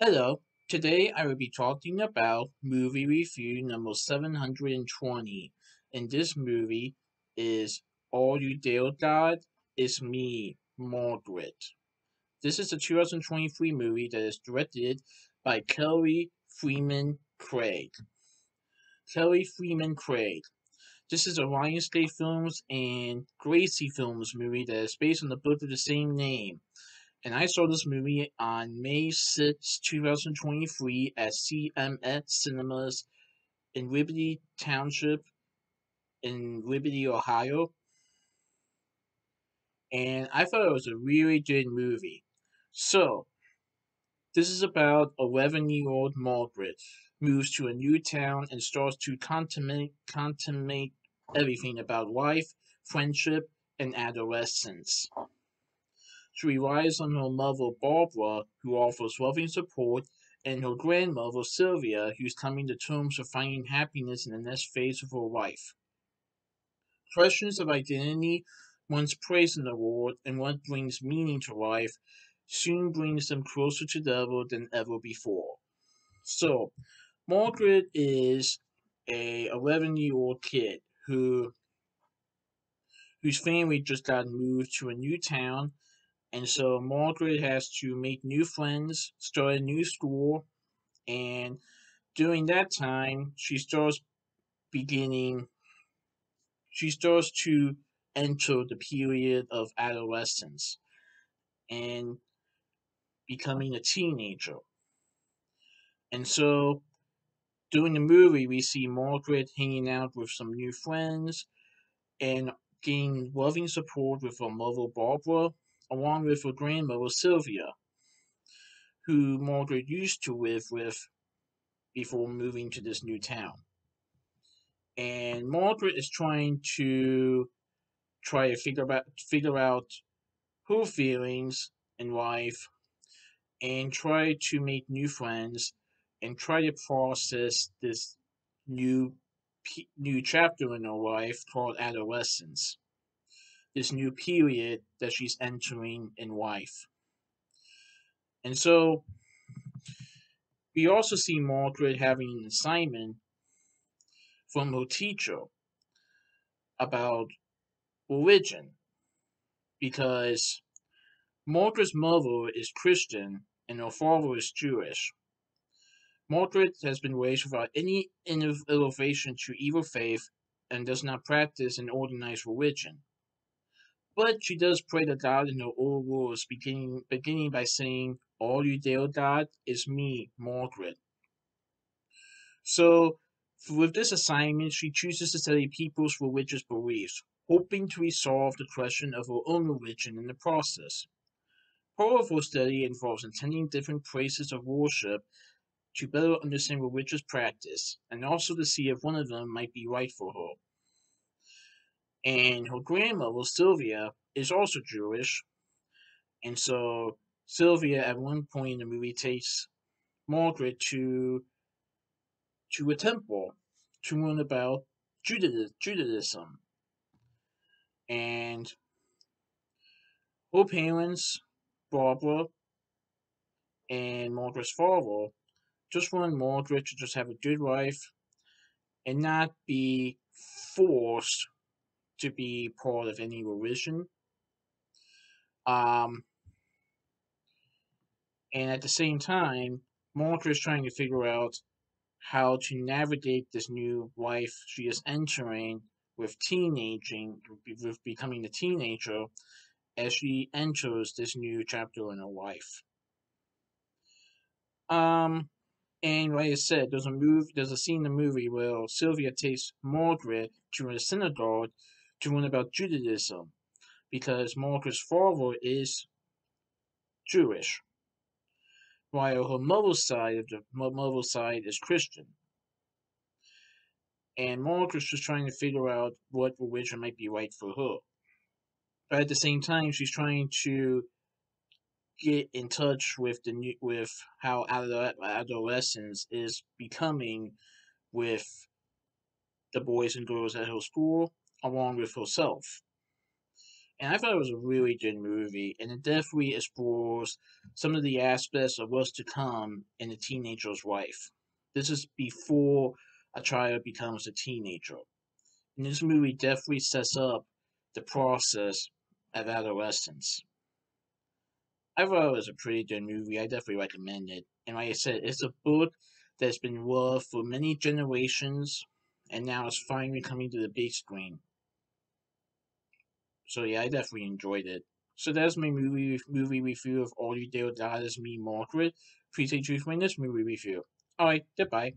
Hello, today I will be talking about movie review number 720. And this movie is Are You There God It's Me, Margaret. This is a 2023 movie that is directed by Kelly Fremon Craig. Kelly Fremon Craig. This is a Lionsgate Films and Gracie Films movie that is based on the book of the same name and I saw this movie on May 6, 2023 at CMX Cinemas in Liberty Township in Liberty, Ohio. And I thought it was a really good movie. So, this is about 11 year old Margaret moves to a new town and starts to contemplate, contemplate everything about life, friendship, and adolescence. She relies on her mother Barbara, who offers loving support, and her grandmother Sylvia, who's coming to terms with finding happiness in the next phase of her life. Questions of identity, one's place in the world, and what brings meaning to life soon brings them closer together than ever before. So, Margaret is a 11 year old kid who whose family just got moved to a new town and so Margaret has to make new friends, start a new school, and during that time, she starts beginning, she starts to enter the period of adolescence and becoming a teenager. And so during the movie, we see Margaret hanging out with some new friends and getting loving support with her mother Barbara along with her grandmother Sylvia, who Margaret used to live with before moving to this new town. And Margaret is trying to try to figure out figure out her feelings in life and try to make new friends and try to process this new new chapter in her life called adolescence this new period that she's entering in life. And so we also see Margaret having an assignment from her teacher about religion because Margaret's mother is Christian and her father is Jewish. Margaret has been raised without any elevation to either faith and does not practice an organized religion. But she does pray to God in the old words, beginning beginning by saying, Are you there God it's me, Margaret. So with this assignment, she chooses to study people's religious beliefs, hoping to resolve the question of her own religion in the process. Part of her study involves attending different places of worship to better understand religious practice, and also to see if one of them might be right for her. And her grandmother, Sylvia, is also Jewish. And so Sylvia, at one point in the movie, takes Margaret to to a temple to learn about Judaism. And her parents, Barbara, and Margaret's father, just want Margaret to just have a good life and not be forced to be part of any religion. Um, and at the same time, Margaret is trying to figure out how to navigate this new life she is entering with teenaging, with becoming a teenager, as she enters this new chapter in her life. Um, and like I said, there's a move, there's a scene in the movie where Sylvia takes Margaret to a synagogue to learn about Judaism because Margaret's father is Jewish, while her mother's side of the mother's side is Christian. And Margaret's just trying to figure out what religion might be right for her. But at the same time, she's trying to get in touch with the new, with how adolescence is becoming with the boys and girls at her school along with herself. and I thought it was a really good movie, and it definitely explores some of the aspects of what's to come in a teenager's life. This is before a child becomes a teenager. And this movie definitely sets up the process of adolescence. I thought it was a pretty good movie. I definitely recommend it. And like I said, it's a book that's been loved for many generations, and now it's finally coming to the big screen. So yeah, I definitely enjoyed it. So that's my movie movie review of Are You There God It's Me, Margaret. Please tuned for my next movie review. Alright, goodbye.